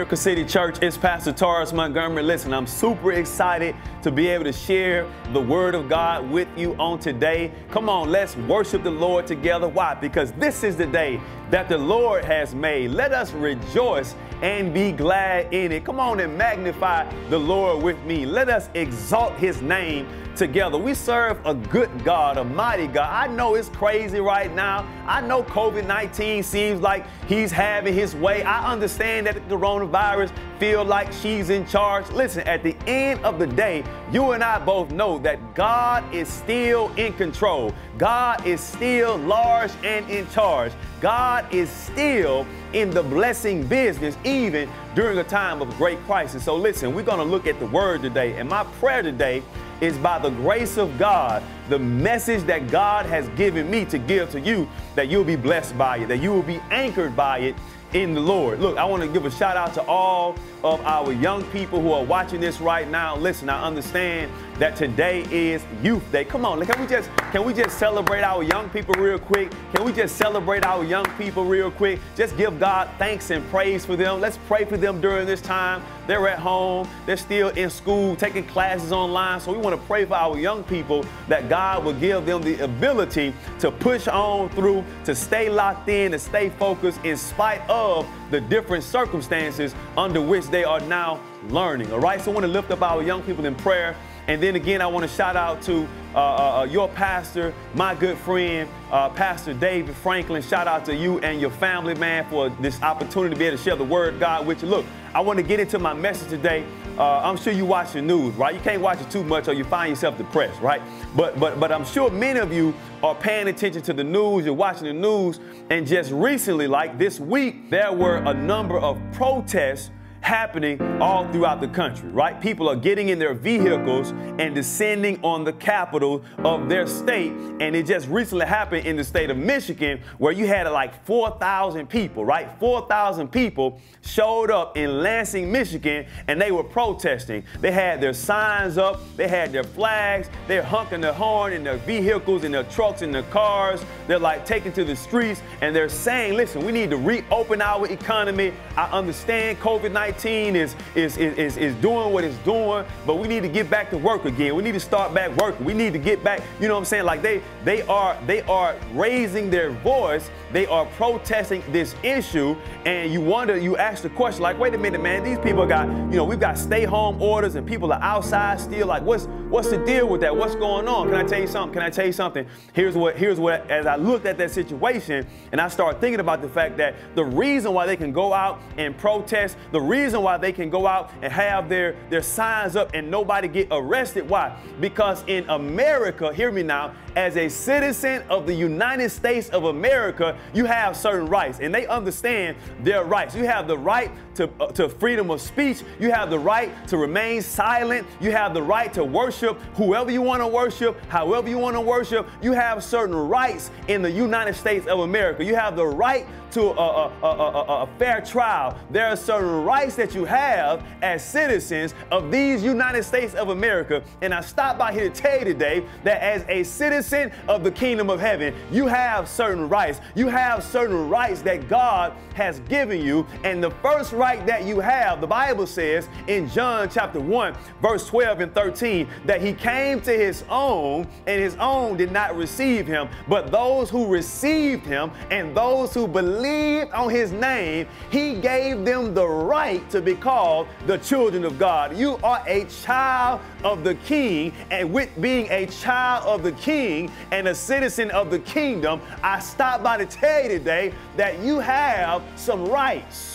Miracle City Church, it's Pastor Taurus Montgomery. Listen, I'm super excited to be able to share the Word of God with you on today. Come on, let's worship the Lord together. Why? Because this is the day that the Lord has made. Let us rejoice and be glad in it. Come on and magnify the Lord with me. Let us exalt His name together. We serve a good God, a mighty God. I know it's crazy right now. I know COVID 19 seems like he's having his way. I understand that the coronavirus feel like she's in charge. Listen, at the end of the day, you and I both know that God is still in control. God is still large and in charge. God is still in the blessing business, even during a time of great crisis. So listen, we're going to look at the word today. And my prayer today is by the grace of God, the message that God has given me to give to you, that you'll be blessed by it, that you will be anchored by it in the Lord. Look, I want to give a shout out to all of our young people who are watching this right now. Listen, I understand that today is Youth Day. Come on, can we just can we just celebrate our young people real quick? Can we just celebrate our young people real quick? Just give God thanks and praise for them. Let's pray for them during this time. They're at home, they're still in school, taking classes online. So we want to pray for our young people that God will give them the ability to push on through, to stay locked in, to stay focused in spite of the different circumstances under which they are now learning. All right, so I want to lift up our young people in prayer. And then again, I want to shout out to uh, uh, uh, your pastor, my good friend, uh, Pastor David Franklin. Shout out to you and your family, man, for this opportunity to be able to share the word of God with you. Look, I want to get into my message today. Uh, I'm sure you watch the news, right? You can't watch it too much or you find yourself depressed, right? But but but I'm sure many of you are paying attention to the news. You're watching the news, and just recently, like this week, there were a number of protests happening all throughout the country, right? People are getting in their vehicles and descending on the capital of their state. And it just recently happened in the state of Michigan where you had like 4,000 people, right? 4,000 people showed up in Lansing, Michigan, and they were protesting. They had their signs up, they had their flags, they're honking their horn in their vehicles, in their trucks, in their cars. They're like taking to the streets and they're saying, listen, we need to reopen our economy. I understand COVID 19 is, is, is, is doing what it's doing, but we need to get back to work again. We need to start back working. We need to get back, you know what I'm saying? Like they they are they are raising their voice, they are protesting this issue, and you wonder, you ask the question, like, wait a minute, man, these people got, you know, we've got stay home orders and people are outside still. Like, what's what's the deal with that? What's going on? Can I tell you something? Can I tell you something? Here's what, here's what, as I looked at that situation and I started thinking about the fact that the reason why they can go out and protest, the reason reason why they can go out and have their, their signs up and nobody get arrested. Why? Because in America, hear me now, as a citizen of the United States of America, you have certain rights and they understand their rights. You have the right to, uh, to freedom of speech. You have the right to remain silent. You have the right to worship whoever you want to worship, however you want to worship. You have certain rights in the United States of America. You have the right to a, a, a, a, fair trial. There are certain rights that you have as citizens of these United States of America. And I stopped by here to tell you today that as a citizen of the kingdom of heaven, you have certain rights. You have certain rights that God has given you. And the first right that you have, the Bible says in John chapter 1, verse 12 and 13, that he came to his own and his own did not receive him. But those who received him and those who believed on his name, he gave them the right to be called the children of God. You are a child of the king, and with being a child of the king and a citizen of the kingdom, I stopped by to tell you today that you have some rights.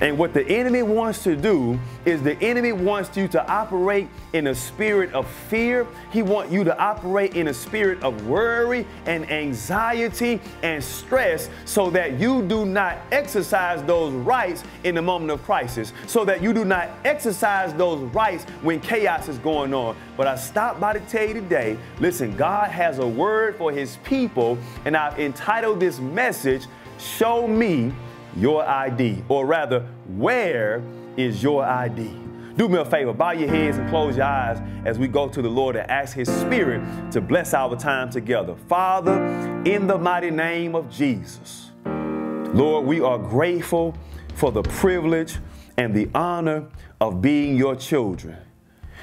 And what the enemy wants to do is the enemy wants you to operate in a spirit of fear. He wants you to operate in a spirit of worry and anxiety and stress so that you do not exercise those rights in the moment of crisis, so that you do not exercise those rights when chaos is going on. But I stopped by to tell you today, listen, God has a word for his people, and I've entitled this message, Show Me your ID, or rather, where is your ID? Do me a favor, bow your heads and close your eyes as we go to the Lord and ask His Spirit to bless our time together. Father, in the mighty name of Jesus, Lord, we are grateful for the privilege and the honor of being your children.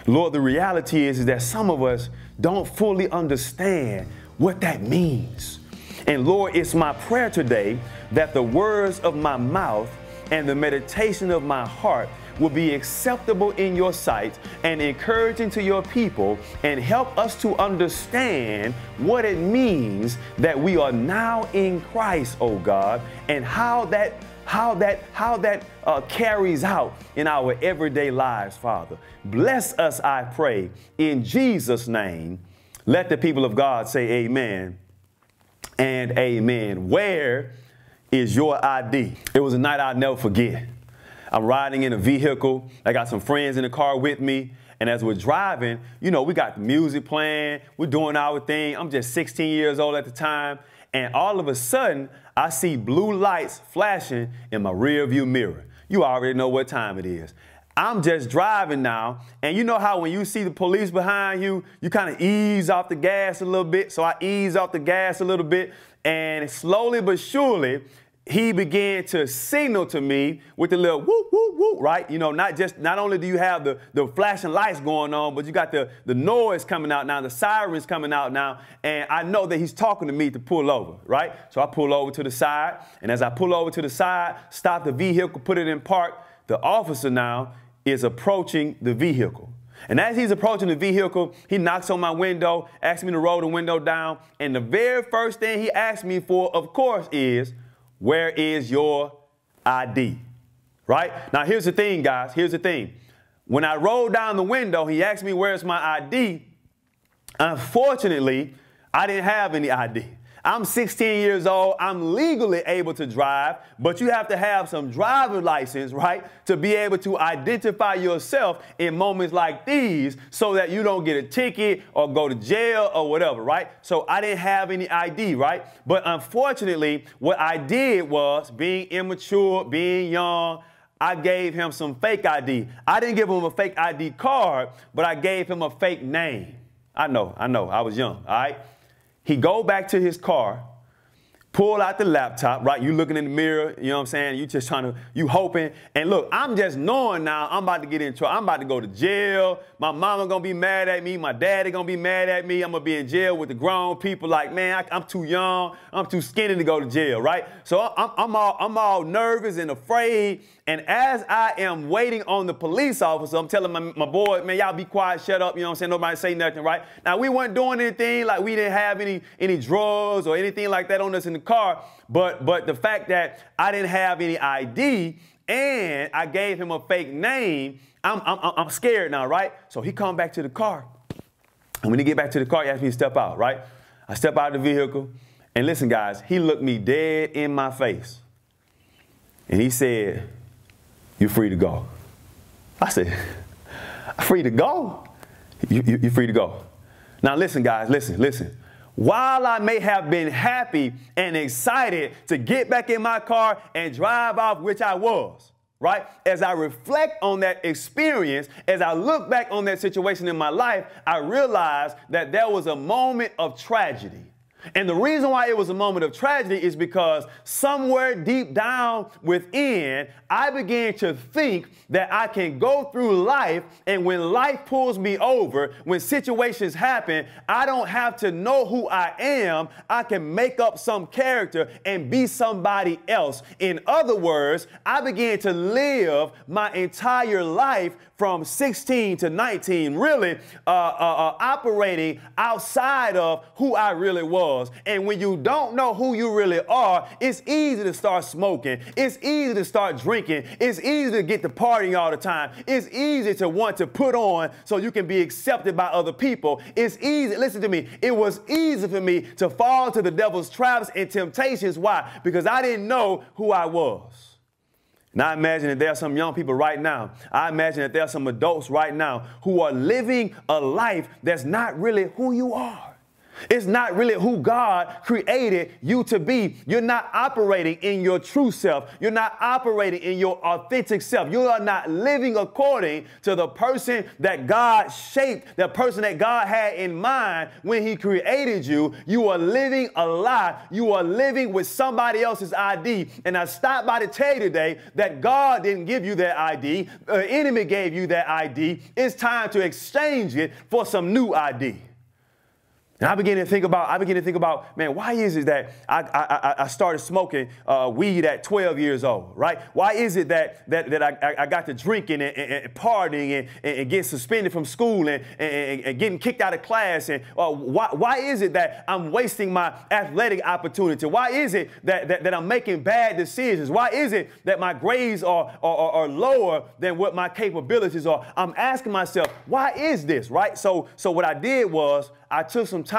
Lord, the reality is, is that some of us don't fully understand what that means. And Lord, it's my prayer today that the words of my mouth and the meditation of my heart will be acceptable in your sight and encouraging to your people and help us to understand what it means that we are now in Christ, oh God, and how that how that how that uh, carries out in our everyday lives, Father. Bless us, I pray, in Jesus' name. Let the people of God say amen and amen. Where is your ID? It was a night I'll never forget. I'm riding in a vehicle. I got some friends in the car with me. And as we're driving, you know, we got the music playing, we're doing our thing. I'm just 16 years old at the time. And all of a sudden, I see blue lights flashing in my rear view mirror. You already know what time it is. I'm just driving now, and you know how when you see the police behind you, you kind of ease off the gas a little bit. So I ease off the gas a little bit, and slowly but surely, he began to signal to me with the little whoop, whoop, whoop, right? You know, not just, not only do you have the, the flashing lights going on, but you got the, the noise coming out now, the sirens coming out now, and I know that he's talking to me to pull over, right? So I pull over to the side, and as I pull over to the side, stop the vehicle, put it in park, the officer now is approaching the vehicle. And as he's approaching the vehicle, he knocks on my window, asks me to roll the window down, and the very first thing he asks me for, of course, is, where is your ID? Right? Now, here's the thing, guys. Here's the thing. When I rolled down the window, he asked me, Where's my ID? Unfortunately, I didn't have any ID. I'm 16 years old. I'm legally able to drive, but you have to have some driver license, right, to be able to identify yourself in moments like these so that you don't get a ticket or go to jail or whatever, right? So I didn't have any ID, right? But unfortunately, what I did was being immature, being young, I gave him some fake ID. I didn't give him a fake ID card, but I gave him a fake name. I know, I know, I was young, all right? He go back to his car, pull out the laptop, right? You looking in the mirror, you know what I'm saying? You just trying to, you hoping. And look, I'm just knowing now I'm about to get in trouble. I'm about to go to jail. My mama gonna be mad at me. My daddy gonna be mad at me. I'm gonna be in jail with the grown people. Like, man, I, am too young. I'm too skinny to go to jail, right? So I'm, I'm all, I'm all nervous and afraid. And as I am waiting on the police officer, I'm telling my, my boy, man, y'all be quiet, shut up, you know what I'm saying? Nobody say nothing, right? Now, we weren't doing anything, like we didn't have any, any drugs or anything like that on us in the car, but, but the fact that I didn't have any ID and I gave him a fake name, I'm, I'm, I'm scared now, right? So he come back to the car. And when he get back to the car, he asked me to step out, right? I step out of the vehicle, and listen, guys, he looked me dead in my face. And he said, you're free to go. I said, free to go? You, you, you're free to go. Now, listen, guys, listen, listen. While I may have been happy and excited to get back in my car and drive off, which I was, right? As I reflect on that experience, as I look back on that situation in my life, I realized that there was a moment of tragedy and the reason why it was a moment of tragedy is because somewhere deep down within, I began to think that I can go through life, and when life pulls me over, when situations happen, I don't have to know who I am. I can make up some character and be somebody else. In other words, I began to live my entire life from 16 to 19, really uh, uh, uh, operating outside of who I really was. And when you don't know who you really are, it's easy to start smoking. It's easy to start drinking. It's easy to get to partying all the time. It's easy to want to put on so you can be accepted by other people. It's easy, listen to me, it was easy for me to fall to the devil's traps and temptations. Why? Because I didn't know who I was. Now, I imagine that there are some young people right now. I imagine that there are some adults right now who are living a life that's not really who you are. It's not really who God created you to be. You're not operating in your true self. You're not operating in your authentic self. You are not living according to the person that God shaped, the person that God had in mind when He created you. You are living a lie. You are living with somebody else's ID. And I stopped by to tell you today that God didn't give you that ID. The enemy gave you that ID. It's time to exchange it for some new ID. And I began to think about, I began to think about, man, why is it that I, I, I started smoking uh, weed at 12 years old, right? Why is it that, that, that I, I got to drinking and, and, and partying and, and, getting suspended from school and, and, getting kicked out of class? And uh, why, why is it that I'm wasting my athletic opportunity? Why is it that, that, that I'm making bad decisions? Why is it that my grades are, are, are lower than what my capabilities are? I'm asking myself, why is this, right? So, so what I did was, I took some time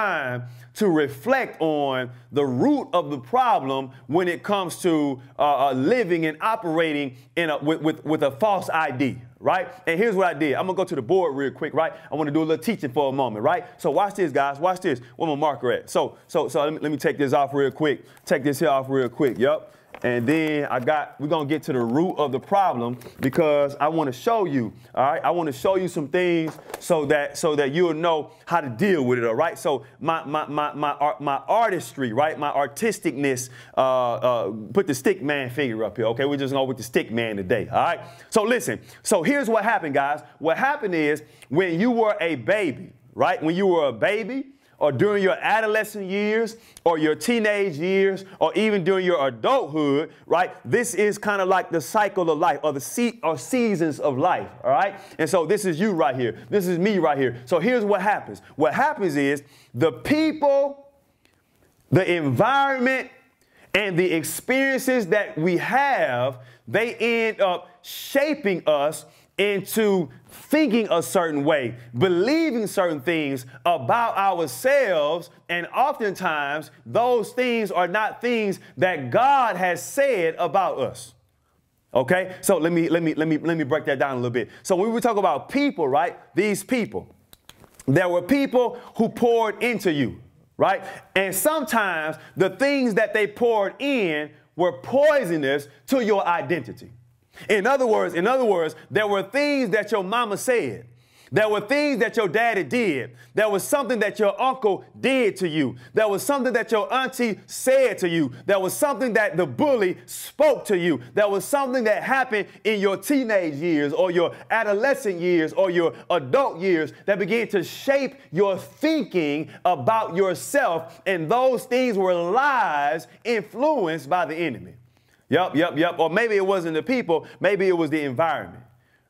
to reflect on the root of the problem when it comes to uh, uh, living and operating in a, with, with, with a false ID, right? And here's what I did. I'm gonna go to the board real quick, right? I want to do a little teaching for a moment, right? So watch this, guys. Watch this. Where my marker at? So, so, so let me, let me take this off real quick. Take this here off real quick. Yep. And then I got, we're gonna get to the root of the problem because I wanna show you, all right? I wanna show you some things so that so that you'll know how to deal with it, all right? So my my my my, art, my artistry, right? My artisticness, uh, uh, put the stick man figure up here, okay? We're just gonna with the stick man today, all right? So listen, so here's what happened, guys. What happened is when you were a baby, right? When you were a baby, or during your adolescent years or your teenage years or even during your adulthood, right? This is kind of like the cycle of life or the se- or seasons of life, all right? And so this is you right here. This is me right here. So here's what happens. What happens is the people, the environment, and the experiences that we have, they end up shaping us into thinking a certain way, believing certain things about ourselves, and oftentimes those things are not things that God has said about us. Okay? So let me let me let me let me break that down a little bit. So when we talk about people, right? These people. There were people who poured into you, right? And sometimes the things that they poured in were poisonous to your identity. In other words, in other words, there were things that your mama said. There were things that your daddy did. There was something that your uncle did to you. There was something that your auntie said to you. There was something that the bully spoke to you. There was something that happened in your teenage years or your adolescent years or your adult years that began to shape your thinking about yourself. And those things were lies influenced by the enemy. Yep, yep, yep. Or maybe it wasn't the people, maybe it was the environment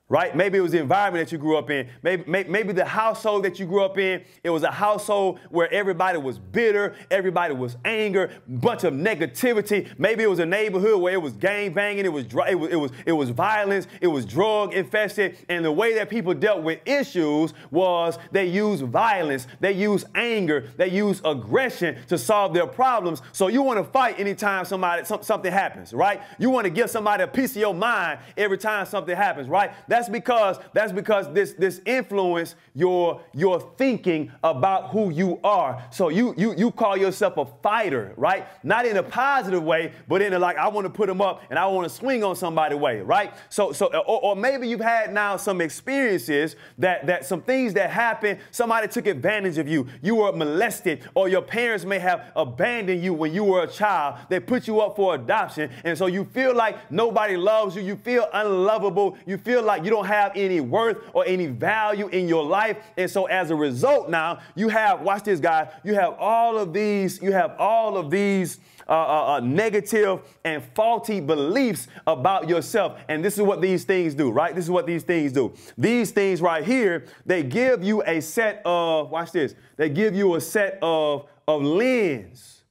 right? Maybe it was the environment that you grew up in. Maybe, maybe the household that you grew up in, it was a household where everybody was bitter, everybody was anger, bunch of negativity. Maybe it was a neighborhood where it was gang banging, it was, it was, it was, it was violence, it was drug infested. And the way that people dealt with issues was they used violence, they used anger, they used aggression to solve their problems. So you want to fight anytime somebody, something happens, right? You want to give somebody a piece of your mind every time something happens, right? That's because that's because this this influence your your thinking about who you are. So you you you call yourself a fighter, right? Not in a positive way, but in a like I want to put them up and I want to swing on somebody way, right? So so or, or maybe you've had now some experiences that that some things that happened, somebody took advantage of you. You were molested, or your parents may have abandoned you when you were a child. They put you up for adoption, and so you feel like nobody loves you. You feel unlovable. You feel like you don't have any worth or any value in your life. And so as a result, now you have, watch this, guys, you have all of these, you have all of these. Uh, uh, uh, negative and faulty beliefs about yourself. And this is what these things do, right? This is what these things do. These things right here, they give you a set of, watch this, they give you a set of, of lens.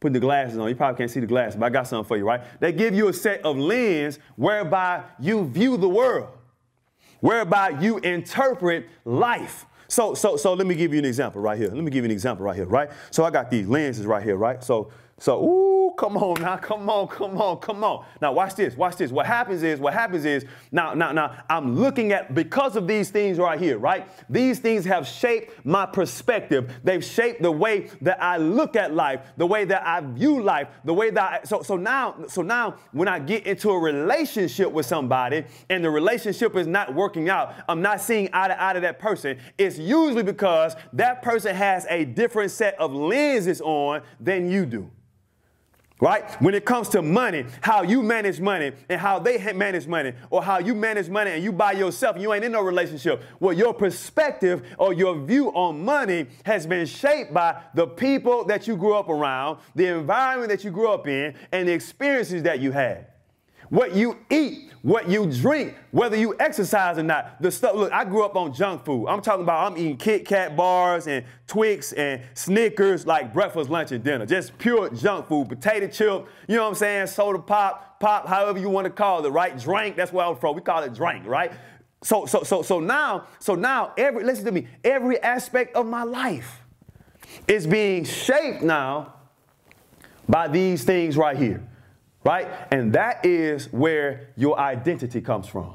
Putting the glasses on, you probably can't see the glasses, but I got something for you, right? They give you a set of lens whereby you view the world whereby you interpret life. So, so, so let me give you an example right here. Let me give you an example right here, right? So I got these lenses right here, right? So, so, ooh, come on now, come on, come on, come on. Now watch this, watch this. What happens is, what happens is, now, now, now, I'm looking at because of these things right here, right? These things have shaped my perspective. They've shaped the way that I look at life, the way that I view life, the way that I, so so now, so now when I get into a relationship with somebody and the relationship is not working out, I'm not seeing eye to eye to that person. It's usually because that person has a different set of lenses on than you do. Right? When it comes to money, how you manage money and how they manage money, or how you manage money and you by yourself, you ain't in no relationship. Well, your perspective or your view on money has been shaped by the people that you grew up around, the environment that you grew up in, and the experiences that you had what you eat, what you drink, whether you exercise or not. The stuff, look, I grew up on junk food. I'm talking about I'm eating Kit Kat bars and Twix and Snickers like breakfast, lunch, and dinner. Just pure junk food, potato chip, you know what I'm saying? Soda pop, pop, however you want to call it, right? Drink, that's where I was from. We call it drink, right? So, so, so, so now, so now every, listen to me, every aspect of my life is being shaped now by these things right here right? And that is where your identity comes from.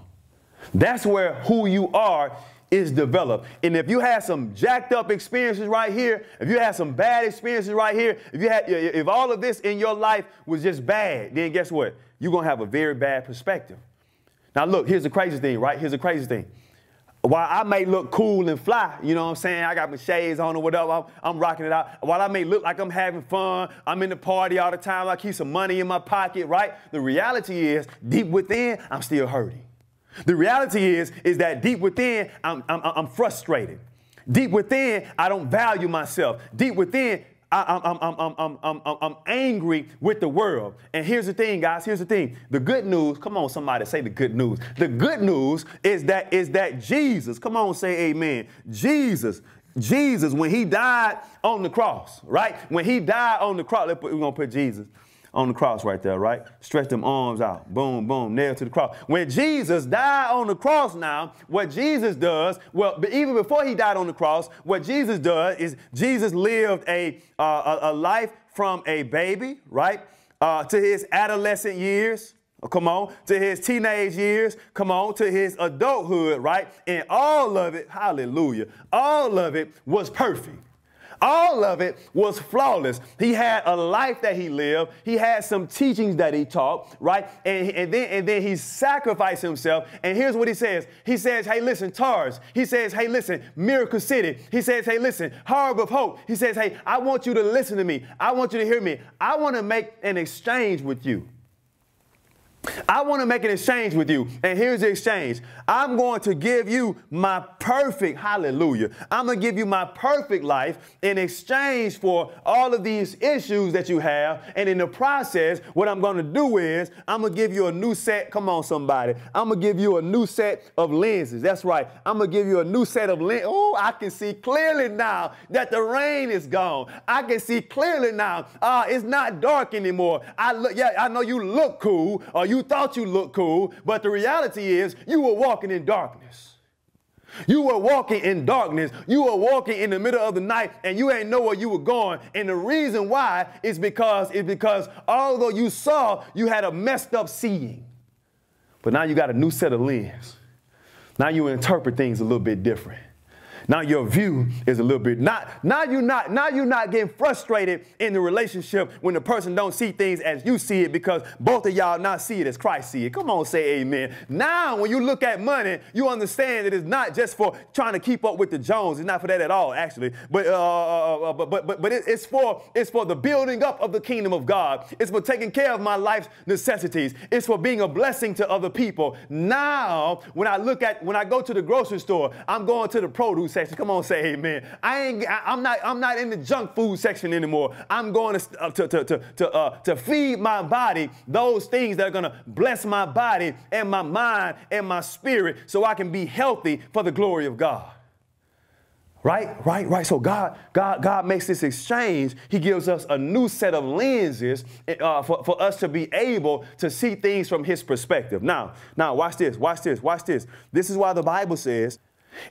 That's where who you are is developed. And if you had some jacked up experiences right here, if you had some bad experiences right here, if you had if all of this in your life was just bad, then guess what? You're going to have a very bad perspective. Now look, here's the crazy thing, right? Here's the crazy thing while I may look cool and fly, you know what I'm saying? I got my shades on or whatever, I'm, I'm, rocking it out. While I may look like I'm having fun, I'm in the party all the time, I keep some money in my pocket, right? The reality is, deep within, I'm still hurting. The reality is, is that deep within, I'm, I'm, I'm frustrated. Deep within, I don't value myself. Deep within, I, am I'm, I'm, I'm, I'm, I'm, I'm angry with the world. And here's the thing, guys. Here's the thing. The good news, come on, somebody say the good news. The good news is that is that Jesus, come on, say amen. Jesus, Jesus, when he died on the cross, right? When he died on the cross, we're to put Jesus on the cross right there, right? Stretch them arms out. Boom, boom, nailed to the cross. When Jesus died on the cross now, what Jesus does, well, even before he died on the cross, what Jesus does is Jesus lived a, uh, a, a, life from a baby, right, uh, to his adolescent years. Oh, come on, to his teenage years, come on, to his adulthood, right? And all of it, hallelujah, all of it was perfect. All of it was flawless. He had a life that he lived. He had some teachings that he taught, right? And, and, then, and then he sacrificed himself. And here's what he says. He says, hey, listen, Tars. He says, hey, listen, Miracle City. He says, hey, listen, Harbor of Hope. He says, hey, I want you to listen to me. I want you to hear me. I want to make an exchange with you. I want to make an exchange with you. And here's the exchange. I'm going to give you my perfect, hallelujah. I'm going to give you my perfect life in exchange for all of these issues that you have. And in the process, what I'm going to do is I'm going to give you a new set. Come on, somebody. I'm going to give you a new set of lenses. That's right. I'm going to give you a new set of lenses. Oh, I can see clearly now that the rain is gone. I can see clearly now. Uh, it's not dark anymore. I look, yeah, I know you look cool or you you thought you looked cool, but the reality is you were walking in darkness. You were walking in darkness. You were walking in the middle of the night and you ain't know where you were going. And the reason why is because is because although you saw, you had a messed up seeing. But now you got a new set of lens. Now you interpret things a little bit different. Now your view is a little bit not now you not now you're not getting frustrated in the relationship when the person don't see things as you see it because both of y'all not see it as Christ see it. Come on, say amen. Now when you look at money, you understand that it's not just for trying to keep up with the Jones. It's not for that at all, actually. But uh, uh, uh but but but it's for it's for the building up of the kingdom of God. It's for taking care of my life's necessities. It's for being a blessing to other people. Now when I look at when I go to the grocery store, I'm going to the produce section. Come on, say amen. I ain't, I, am not, I'm not in the junk food section anymore. I'm going to, uh, to, to, to, to, uh, to feed my body those things that are going to bless my body and my mind and my spirit so I can be healthy for the glory of God. Right, right, right. So God, God, God makes this exchange. He gives us a new set of lenses uh, for, for us to be able to see things from His perspective. Now, now, watch this, watch this, watch this. This is why the Bible says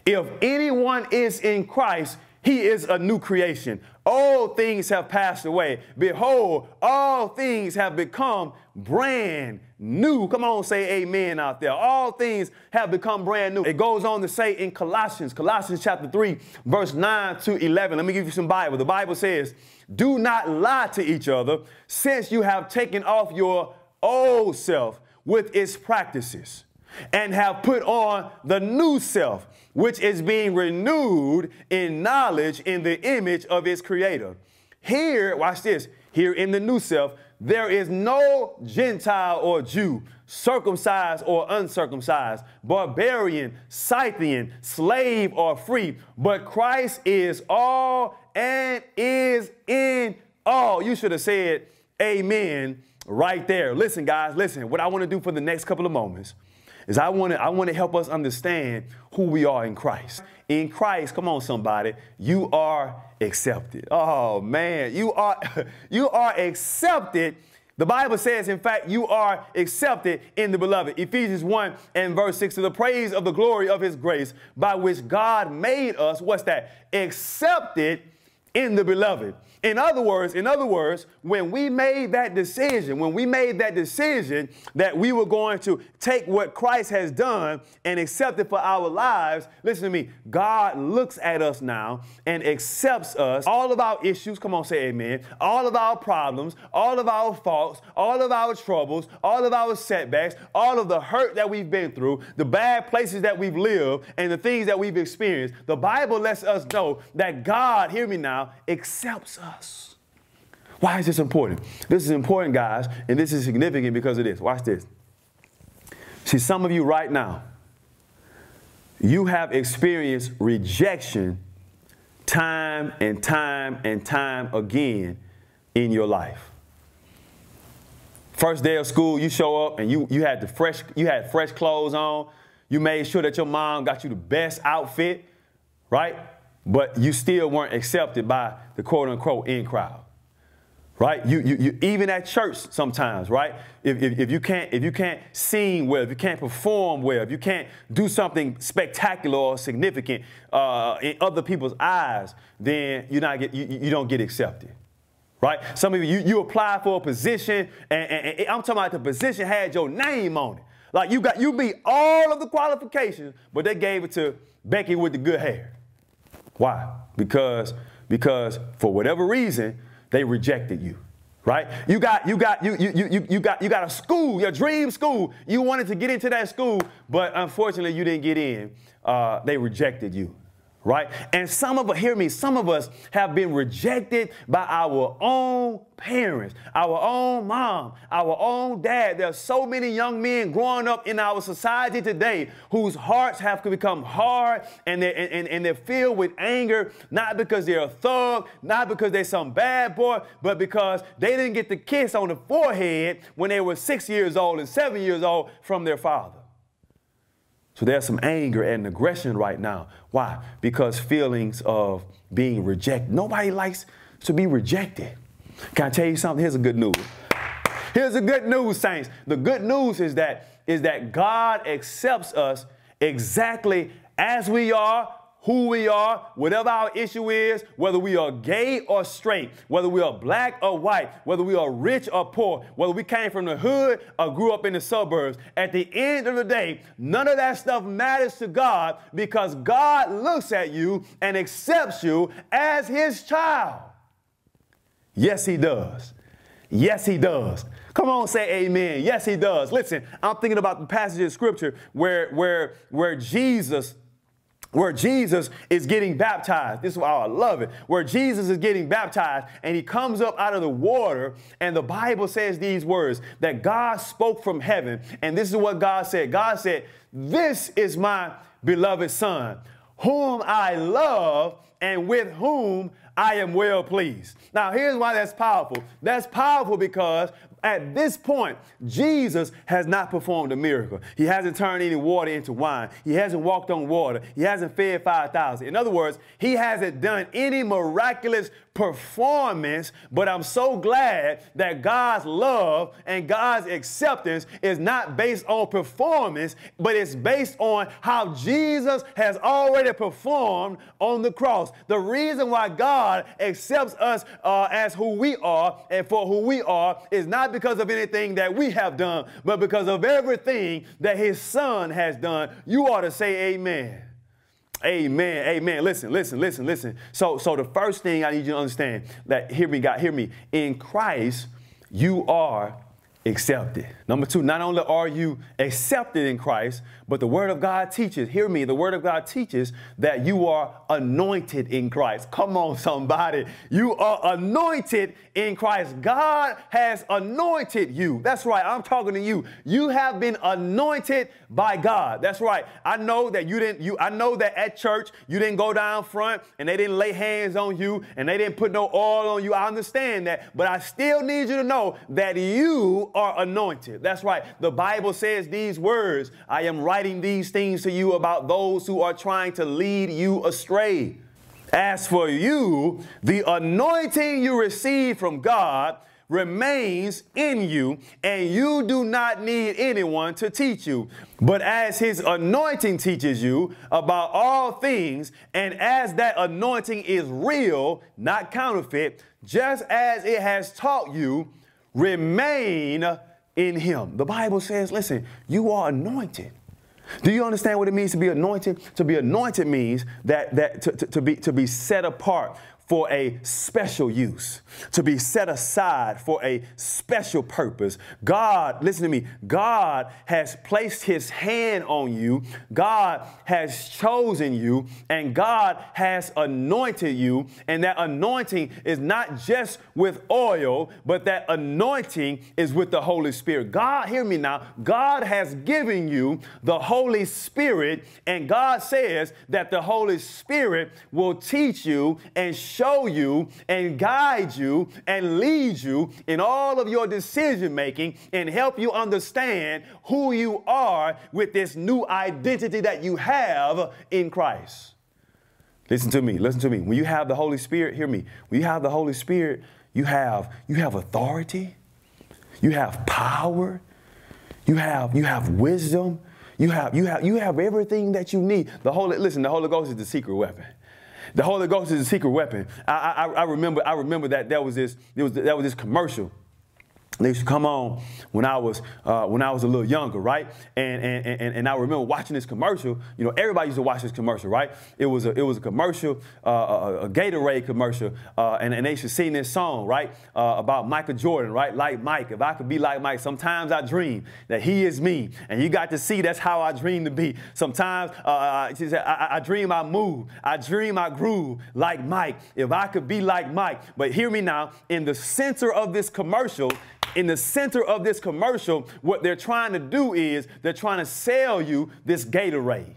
if anyone is in Christ, he is a new creation. Old things have passed away. Behold, all things have become brand new. Come on, say amen out there. All things have become brand new. It goes on to say in Colossians, Colossians chapter 3, verse 9 to 11. Let me give you some Bible. The Bible says, Do not lie to each other, since you have taken off your old self with its practices and have put on the new self which is being renewed in knowledge in the image of its creator. Here, watch this, here in the new self, there is no Gentile or Jew, circumcised or uncircumcised, barbarian, Scythian, slave or free, but Christ is all and is in all. You should have said amen right there. Listen, guys, listen. What I want to do for the next couple of moments is I want to I want to help us understand who we are in Christ. In Christ, come on somebody, you are accepted. Oh man, you are you are accepted. The Bible says, in fact, you are accepted in the beloved. Ephesians 1 and verse 6 to the praise of the glory of his grace, by which God made us, what's that? Accepted in the beloved. In other words, in other words, when we made that decision, when we made that decision that we were going to take what Christ has done and accept it for our lives, listen to me, God looks at us now and accepts us, all of our issues, come on, say amen, all of our problems, all of our faults, all of our troubles, all of our setbacks, all of the hurt that we've been through, the bad places that we've lived, and the things that we've experienced. The Bible lets us know that God, hear me now, accepts us us. Why is this important? This is important, guys, and this is significant because of this. Watch this. See, some of you right now, you have experienced rejection time and time and time again in your life. First day of school, you show up and you, you had the fresh you had fresh clothes on. You made sure that your mom got you the best outfit, right? But you still weren't accepted by the quote unquote in crowd. Right? You, you, you even at church sometimes, right? If, if, if, you can't if you can't sing well, if you can't perform well, if you can't do something spectacular or significant uh, in other people's eyes, then you're not get, you, you don't get accepted. Right? Some of you, you, apply for a position, and, and, and I'm talking about the position had your name on it. Like you got you beat all of the qualifications, but they gave it to Becky with the good hair. Why? Because because for whatever reason they rejected you. Right? You got you got you you you you got you got a school, your dream school. You wanted to get into that school, but unfortunately you didn't get in. Uh, they rejected you right? And some of us, hear me, some of us have been rejected by our own parents, our own mom, our own dad. There are so many young men growing up in our society today whose hearts have become hard and they're, and, and they're filled with anger, not because they're a thug, not because they're some bad boy, but because they didn't get the kiss on the forehead when they were six years old and seven years old from their father. So there's some anger and aggression right now. Why? Because feelings of being rejected. Nobody likes to be rejected. Can I tell you something? Here's a good news. Here's the good news, saints. The good news is that is that God accepts us exactly as we are who we are, whatever our issue is, whether we are gay or straight, whether we are black or white, whether we are rich or poor, whether we came from the hood or grew up in the suburbs. At the end of the day, none of that stuff matters to God because God looks at you and accepts you as his child. Yes, he does. Yes, he does. Come on, say amen. Yes, he does. Listen, I'm thinking about the passage of scripture where, where, where Jesus where Jesus is getting baptized. This is why I love it. Where Jesus is getting baptized and he comes up out of the water, and the Bible says these words that God spoke from heaven. And this is what God said God said, This is my beloved Son, whom I love and with whom I am well pleased. Now, here's why that's powerful. That's powerful because at this point, Jesus has not performed a miracle. He hasn't turned any water into wine. He hasn't walked on water. He hasn't fed 5,000. In other words, he hasn't done any miraculous performance, but I'm so glad that God's love and God's acceptance is not based on performance, but it's based on how Jesus has already performed on the cross. The reason why God accepts us uh, as who we are and for who we are is not because of anything that we have done, but because of everything that His Son has done. You ought to say amen. Amen. Amen. Listen, listen, listen, listen. So, so the first thing I need you to understand that hear me, God, hear me. In Christ, you are accepted. Number two, not only are you accepted in Christ, but the Word of God teaches, hear me, the Word of God teaches that you are anointed in Christ. Come on, somebody. You are anointed in Christ. God has anointed you. That's right. I'm talking to you. You have been anointed by God. That's right. I know that you didn't, you, I know that at church you didn't go down front and they didn't lay hands on you and they didn't put no oil on you. I understand that, but I still need you to know that you are anointed. That's right. The Bible says these words I am writing these things to you about those who are trying to lead you astray. As for you, the anointing you receive from God remains in you, and you do not need anyone to teach you. But as his anointing teaches you about all things, and as that anointing is real, not counterfeit, just as it has taught you, remain in him. The Bible says, listen, you are anointed. Do you understand what it means to be anointed? To be anointed means that, that to, to, to, be, to be set apart for a special use, to be set aside for a special purpose. God, listen to me, God has placed his hand on you, God has chosen you, and God has anointed you. And that anointing is not just with oil, but that anointing is with the Holy Spirit. God, hear me now, God has given you the Holy Spirit, and God says that the Holy Spirit will teach you and show you and guide you and lead you in all of your decision making and help you understand who you are with this new identity that you have in Christ. Listen to me, listen to me. When you have the Holy Spirit, hear me. When you have the Holy Spirit, you have you have authority, you have power, you have you have wisdom, you have you have you have everything that you need. The Holy listen, the Holy Ghost is the secret weapon. The Holy Ghost is a secret weapon. I, I, I remember, I remember that there was this, was, that was this commercial they used to come on when I was uh, when I was a little younger, right? And, and and and I remember watching this commercial. You know, everybody used to watch this commercial, right? It was a it was a commercial, uh, a, a, Gatorade commercial, uh, and, and they should sing this song, right? Uh, about Michael Jordan, right? Like Mike. If I could be like Mike, sometimes I dream that he is me, and you got to see that's how I dream to be. Sometimes uh, she I, I dream I move, I dream I groove like Mike. If I could be like Mike, but hear me now. In the center of this commercial in the center of this commercial, what they're trying to do is they're trying to sell you this Gatorade.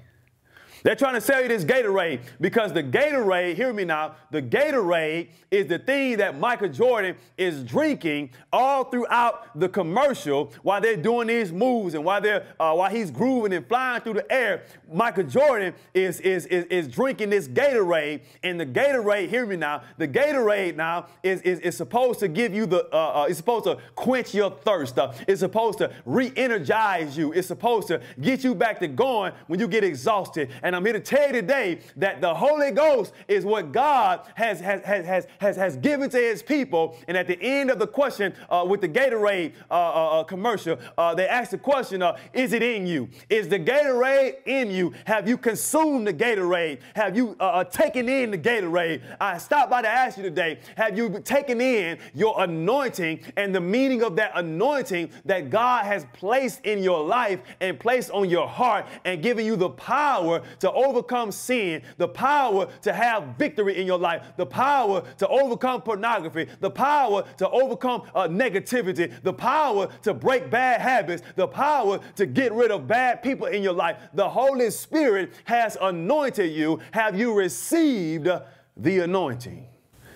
They're trying to sell you this Gatorade because the Gatorade, hear me now, the Gatorade is the thing that Michael Jordan is drinking all throughout the commercial while they're doing these moves and while they're uh, while he's grooving and flying through the air. Michael Jordan is, is, is, is drinking this Gatorade, and the Gatorade, hear me now, the Gatorade now is, is, is supposed to give you the, uh, uh, it's supposed to quench your thirst. Uh, it's supposed to re-energize you. It's supposed to get you back to going when you get exhausted. I'm here to tell you today that the Holy Ghost is what God has, has, has, has, has, given to his people. And at the end of the question uh, with the Gatorade uh, uh, uh commercial, uh, they asked the question, uh, is it in you? Is the Gatorade in you? Have you consumed the Gatorade? Have you taken in the Gatorade? I stopped by to ask you today, have you taken in your anointing and the meaning of that anointing that God has placed in your life and placed on your heart and given you the power to overcome sin, the power to have victory in your life, the power to overcome pornography, the power to overcome uh, negativity, the power to break bad habits, the power to get rid of bad people in your life. The Holy Spirit has anointed you. Have you received the anointing?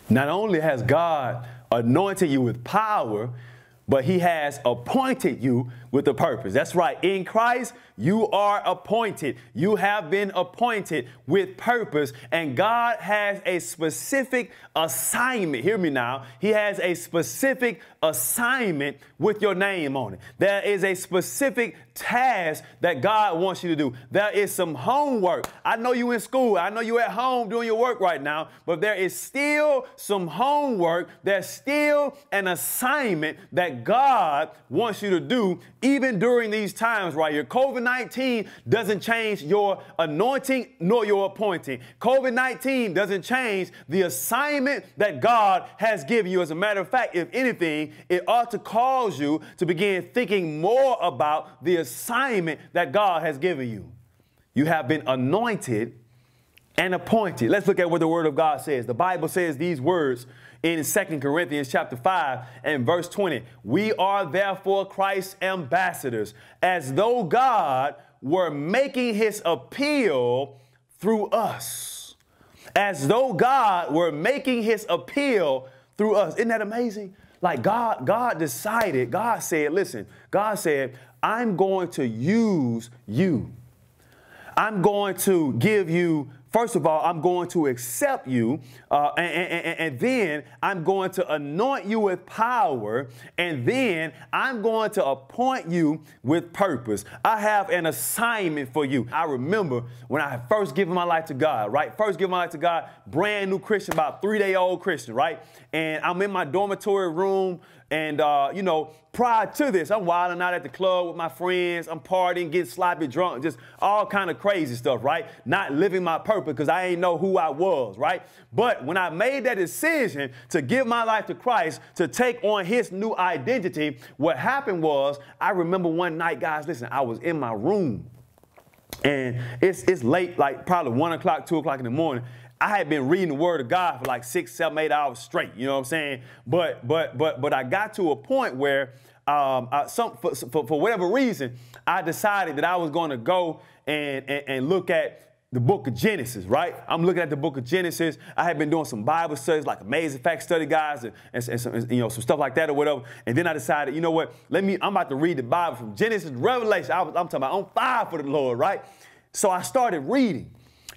Not only has God anointed you with power, but he has appointed you with a purpose. That's right. In Christ, You are appointed. You have been appointed with purpose, and God has a specific assignment. Hear me now. He has a specific assignment with your name on it. There is a specific task that God wants you to do. There is some homework. I know you in school. I know you at home doing your work right now, but there is still some homework. There's still an assignment that God wants you to do even during these times right here. COVID-19 doesn't change your anointing nor your appointing. COVID-19 doesn't change the assignment that God has given you. As a matter of fact, if anything, it ought to cause you to begin thinking more about the assignment that God has given you. You have been anointed and appointed. Let's look at what the word of God says. The Bible says these words in 2 Corinthians chapter 5 and verse 20. We are therefore Christ's ambassadors, as though God were making his appeal through us. As though God were making his appeal through us. Isn't that amazing? Like God, God decided, God said, listen, God said, I'm going to use you. I'm going to give you First of all, I'm going to accept you, uh, and, and, and, then I'm going to anoint you with power, and then I'm going to appoint you with purpose. I have an assignment for you. I remember when I first given my life to God, right? First given my life to God, brand new Christian, about three day old Christian, right? And I'm in my dormitory room, and, uh, you know, prior to this, I'm wilding out at the club with my friends. I'm partying, getting sloppy drunk, just all kind of crazy stuff, right? Not living my purpose because I ain't know who I was, right? But when I made that decision to give my life to Christ, to take on his new identity, what happened was, I remember one night, guys, listen, I was in my room. And it's, it's late, like probably one o'clock, two o'clock in the morning. I had been reading the Word of God for like six, seven, eight hours straight. You know what I'm saying? But but but but I got to a point where um, I, some for, for, for, whatever reason I decided that I was going to go and, and and look at the book of Genesis, right? I'm looking at the book of Genesis. I had been doing some Bible studies, like amazing fact study guys, and, and, and some, you know some stuff like that or whatever. And then I decided, you know what? Let me. I'm about to read the Bible from Genesis to Revelation. I was, I'm talking about on fire for the Lord, right? So I started reading.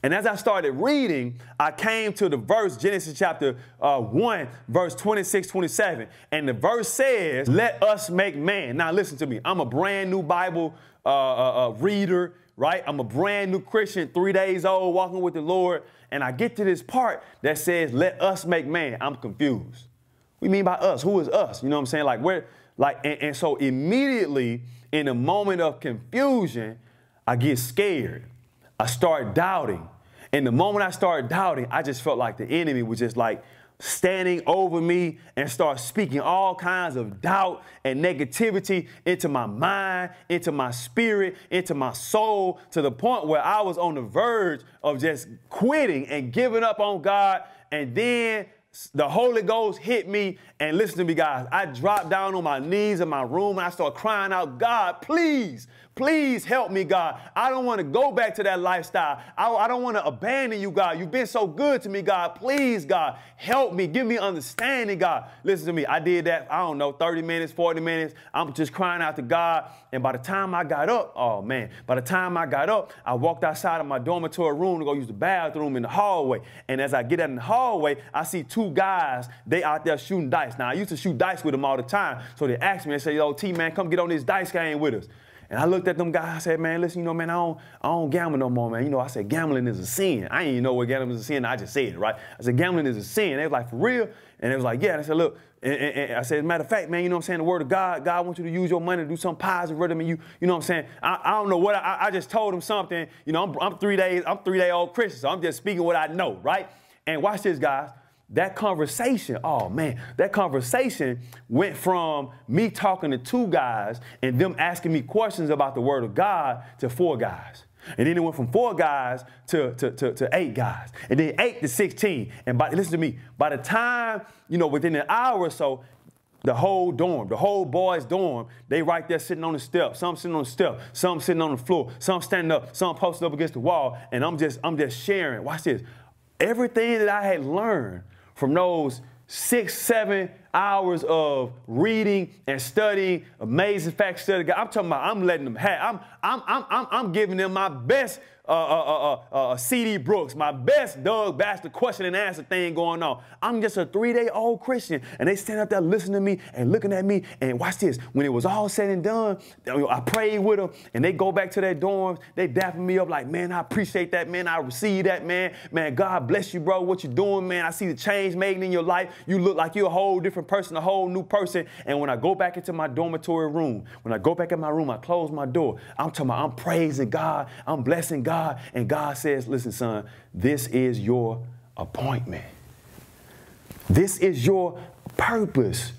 And as I started reading, I came to the verse, Genesis chapter uh, 1, verse 26, 27. And the verse says, Let us make man. Now, listen to me. I'm a brand new Bible uh, uh, uh, reader, right? I'm a brand new Christian, three days old, walking with the Lord. And I get to this part that says, Let us make man. I'm confused. We mean by us? Who is us? You know what I'm saying? Like, where, like, and, and so immediately in a moment of confusion, I get scared. I start doubting. And the moment I started doubting, I just felt like the enemy was just like standing over me and start speaking all kinds of doubt and negativity into my mind, into my spirit, into my soul, to the point where I was on the verge of just quitting and giving up on God. And then the Holy Ghost hit me, and listen to me, guys. I dropped down on my knees in my room and I started crying out, God, please, Please help me, God. I don't want to go back to that lifestyle. I, I don't want to abandon you, God. You've been so good to me, God. Please, God, help me. Give me understanding, God. Listen to me. I did that, I don't know, 30 minutes, 40 minutes. I'm just crying out to God. And by the time I got up, oh man, by the time I got up, I walked outside of my dormitory room to go use the bathroom in the hallway. And as I get out in the hallway, I see two guys, they out there shooting dice. Now, I used to shoot dice with them all the time. So they asked me, they say, yo, T, man, come get on this dice game with us. And I looked at them guys, I said, man, listen, you know, man, I don't, I don't gamble no more, man. You know, I said, gambling is a sin. I didn't even know what gambling is a sin. I just said it, right? I said, gambling is a sin. They was like, for real? And they was like, yeah. And I said, look, and, and, and I said, matter of fact, man, you know what I'm saying? The word of God, God wants you to use your money to do something positive rather than you, you know what I'm saying? I, I don't know what, I, I just told him something. You know, I'm, I'm three days, I'm three day old Christian, so I'm just speaking what I know, right? And watch this, guys that conversation, oh man, that conversation went from me talking to two guys and them asking me questions about the word of God to four guys. And then it went from four guys to, to, to, to, eight guys. And then eight to 16. And by, listen to me, by the time, you know, within an hour or so, the whole dorm, the whole boys' dorm, they right there sitting on the step. Some sitting on the step, some sitting on the floor, some standing up, some posted up against the wall. And I'm just, I'm just sharing. Watch this. Everything that I had learned from those six, seven hours of reading and studying, amazing fact study. I'm talking about I'm letting them have. I'm I'm I'm I'm, giving them my best uh, uh, uh, uh, CD Brooks, my best Doug Batchelor question and answer thing going on. I'm just a three day old Christian, and they stand up there listening to me and looking at me. And watch this. When it was all said and done, I prayed with them, and they go back to their dorms. They dapping me up like, man, I appreciate that, man. I receive that, man. Man, God bless you, bro. What you doing, man? I see the change made in your life. You look like you're a whole different person, a whole new person. And when I go back into my dormitory room, when I go back in my room, I close my door. I'm talking about, I'm praising God. I'm blessing. God, and God says, Listen, son, this is your appointment. This is your purpose.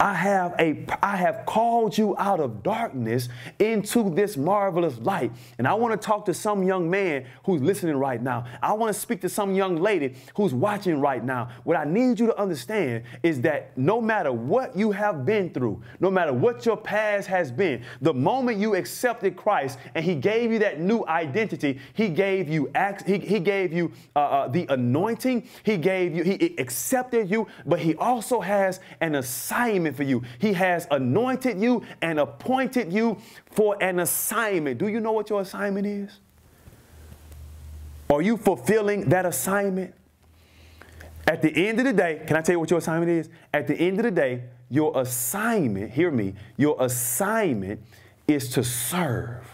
I have a I have called you out of darkness into this marvelous light. And I want to talk to some young man who's listening right now. I want to speak to some young lady who's watching right now. What I need you to understand is that no matter what you have been through, no matter what your past has been, the moment you accepted Christ and he gave you that new identity, he gave you he, he gave you uh, uh, the anointing, he gave you he accepted you, but he also has an assignment assignment for you. He has anointed you and appointed you for an assignment. Do you know what your assignment is? Are you fulfilling that assignment? At the end of the day, can I tell you what your assignment is? At the end of the day, your assignment, hear me, your assignment is to serve.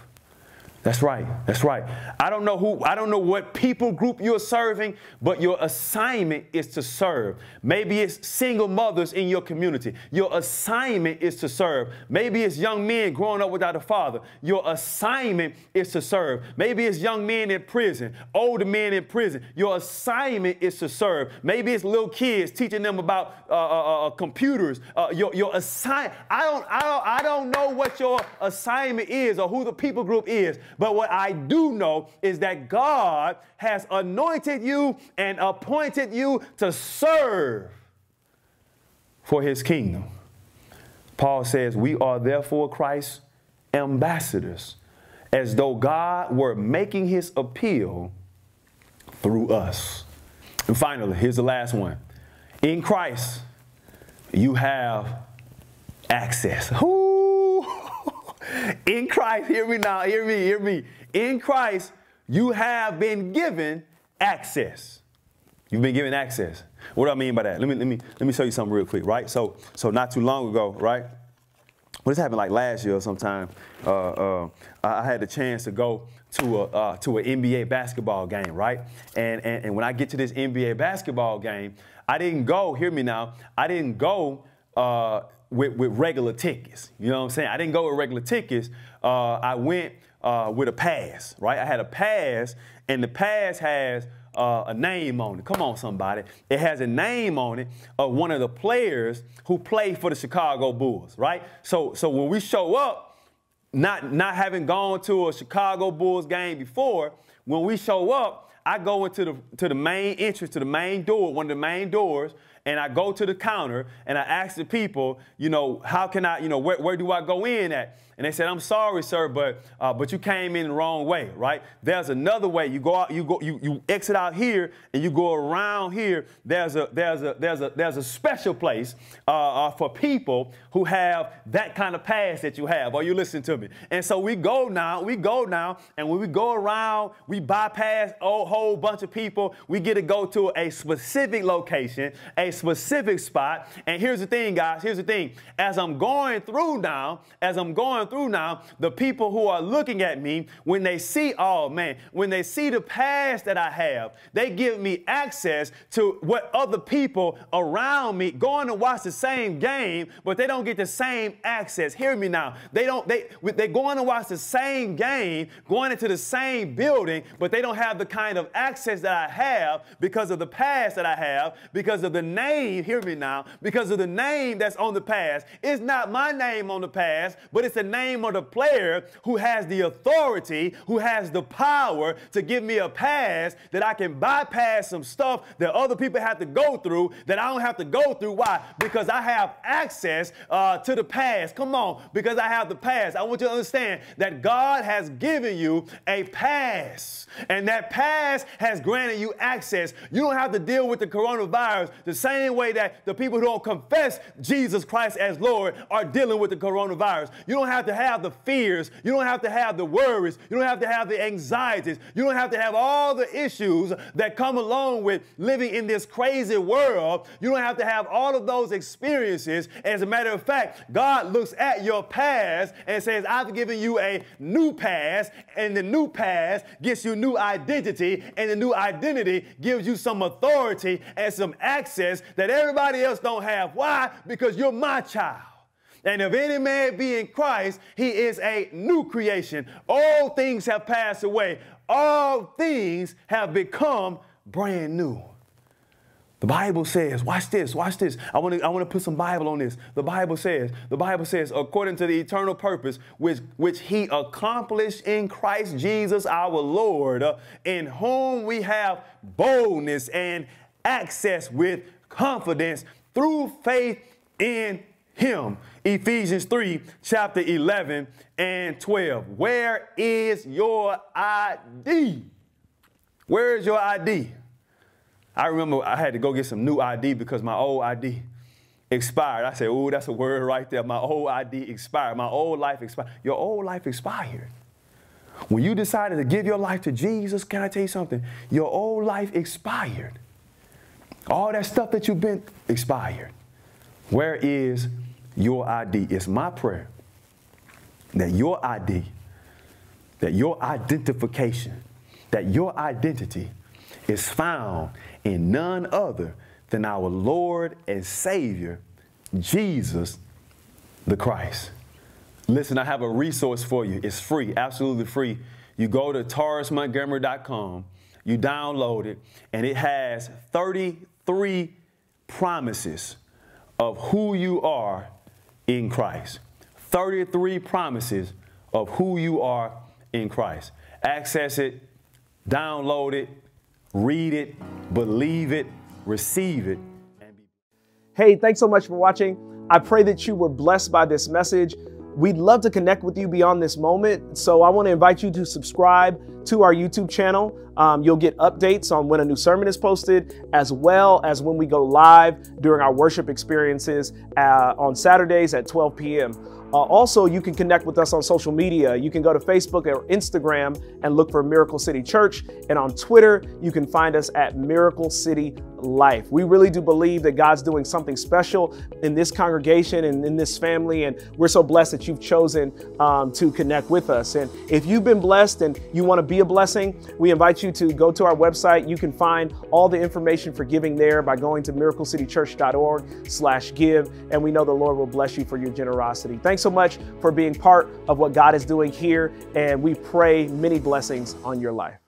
That's right. That's right. I don't know who, I don't know what people group you're serving, but your assignment is to serve. Maybe it's single mothers in your community. Your assignment is to serve. Maybe it's young men growing up without a father. Your assignment is to serve. Maybe it's young men in prison, older men in prison. Your assignment is to serve. Maybe it's little kids teaching them about uh, uh, uh, uh computers. Uh, your your assign. I don't I don't I don't know what your assignment is or who the people group is. But what I do know is that God has anointed you and appointed you to serve for his kingdom. Paul says, We are therefore Christ's ambassadors, as though God were making his appeal through us. And finally, here's the last one. In Christ, you have access. Ooh. In Christ, hear me now, hear me, hear me. In Christ, you have been given access. You've been given access. What do I mean by that? Let me let me let me show you something real quick, right? So so not too long ago, right? Well, this happened like last year or sometime. Uh, uh, I had the chance to go to a uh, to an NBA basketball game, right? And, and and when I get to this NBA basketball game, I didn't go. Hear me now. I didn't go uh, with, with regular tickets. You know what I'm saying? I didn't go with regular tickets. Uh, I went uh, with a pass, right? I had a pass, and the pass has uh, a name on it. Come on, somebody. It has a name on it of one of the players who played for the Chicago Bulls, right? So, so when we show up, not, not having gone to a Chicago Bulls game before, when we show up, I go into the to the main entrance, to the main door, one of the main doors, and I go to the counter and I ask the people, you know, how can I, you know, where, where do I go in at? And they said, I'm sorry, sir, but uh, but you came in the wrong way, right? There's another way. You go out, you go, you, you exit out here and you go around here. There's a there's a there's a there's a special place uh, uh, for people who have that kind of pass that you have. Are you listening to me? And so we go now, we go now, and when we go around, we bypass a whole bunch of people. We get to go to a specific location, a specific spot. And here's the thing, guys. Here's the thing. As I'm going through now, as I'm going through now, the people who are looking at me, when they see, oh man, when they see the past that I have, they give me access to what other people around me going to watch the same game, but they don't get the same access. Hear me now. They don't, they, they're going to watch the same game, going into the same building, but they don't have the kind of access that I have because of the past that I have, because of the name, hear me now, because of the name that's on the past. It's not my name on the past, but it's the name of the player who has the authority, who has the power to give me a pass that I can bypass some stuff that other people have to go through that I don't have to go through. Why? Because I have access uh, to the past. Come on, because I have the past. I want you to understand that God has given you a pass, and that pass has granted you access. You don't have to deal with the coronavirus the same way that the people who don't confess Jesus Christ as Lord are dealing with the coronavirus. You don't have to have the fears. You don't have to have the worries. You don't have to have the anxieties. You don't have to have all the issues that come along with living in this crazy world. You don't have to have all of those experiences. As a matter of fact, God looks at your past and says, I've given you a new past, and the new past gets you new identity, and the new identity gives you some authority and some access that everybody else don't have. Why? Because you're my child. And if any man be in Christ, he is a new creation. All things have passed away. All things have become brand new. The Bible says, watch this, watch this. I want to I want to put some Bible on this. The Bible says, the Bible says, according to the eternal purpose which, which he accomplished in Christ Jesus our Lord, uh, in whom we have boldness and access with confidence through faith in him. Ephesians 3, chapter 11 and 12. Where is your ID? Where is your ID? I remember I had to go get some new ID because my old ID expired. I said, "Ooh, that's a word right there. My old ID expired. My old life expired. Your old life expired. When you decided to give your life to Jesus, can I tell you something? Your old life expired. All that stuff that you've been expired. Where is your ID? It's my prayer that your ID, that your identification, that your identity is found in none other than our Lord and Savior, Jesus the Christ. Listen, I have a resource for you. It's free, absolutely free. You go to taurusmontgomery.com, you download it, and it has 33 promises of who you are in Christ. 33 promises of who you are in Christ. Access it, download it, read it, believe it, receive it. Hey, thanks so much for watching. I pray that you were blessed by this message. We'd love to connect with you beyond this moment. So I want to invite you to subscribe to our YouTube channel. Um, you'll get updates on when a new sermon is posted, as well as when we go live during our worship experiences uh, on Saturdays at 12 p.m. Uh, also, you can connect with us on social media. You can go to Facebook or Instagram and look for Miracle City Church. And on Twitter, you can find us at Miracle City Life. We really do believe that God's doing something special in this congregation and in this family. And we're so blessed that you've chosen um, to connect with us. And if you've been blessed and you want to be a blessing, we invite you to go to our website. You can find all the information for giving there by going to miraclecitychurch.org slash give. And we know the Lord will bless you for your generosity. Thanks so much for being part of what God is doing here, and we pray many blessings on your life.